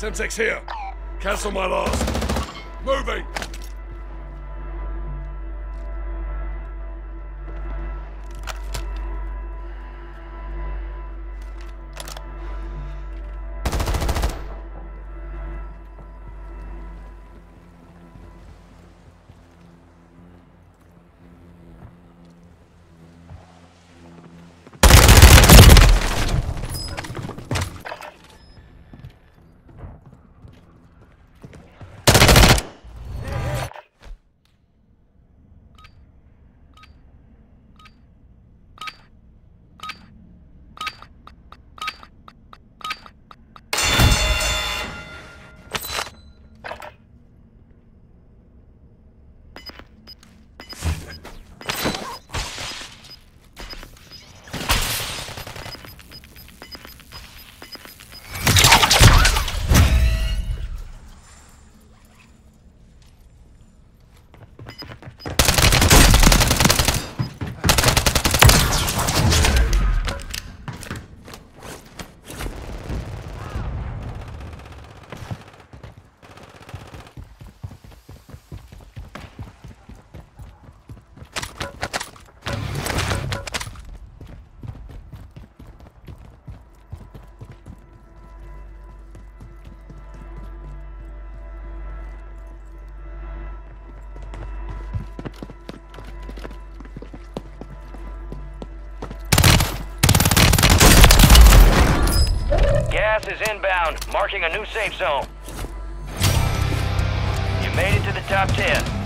Semtex here. Cancel my last. Moving! Gas is inbound, marking a new safe zone. You made it to the top 10.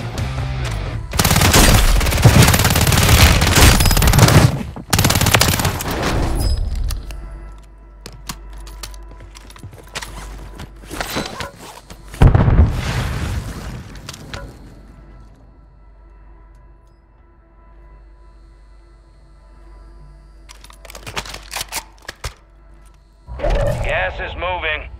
Gas is moving.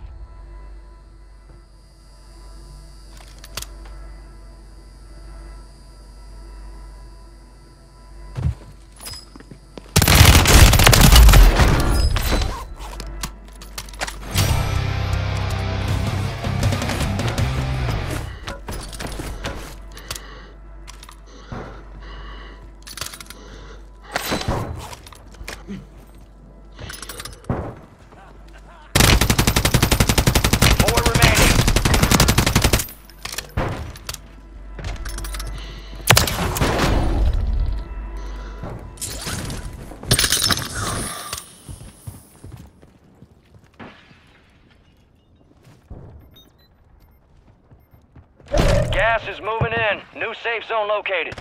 Gas is moving in. New safe zone located.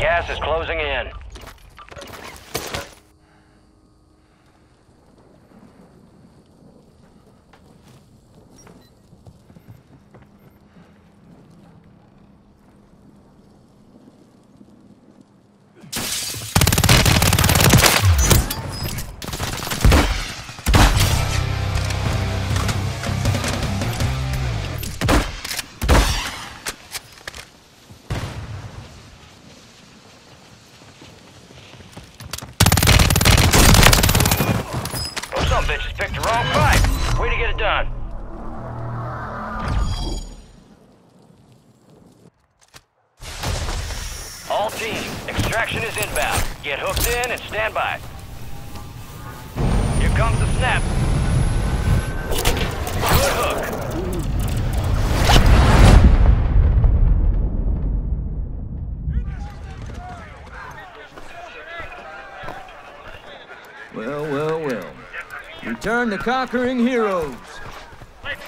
Gas is closing in. Some bitches picked the wrong fight. Way to get it done. All teams, extraction is inbound. Get hooked in and stand by. Here comes the snap. Good hook. Return the conquering heroes.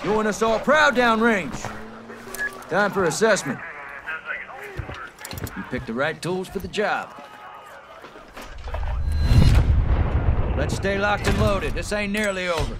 Doing us all proud downrange. Time for assessment. You picked the right tools for the job. Let's stay locked and loaded. This ain't nearly over.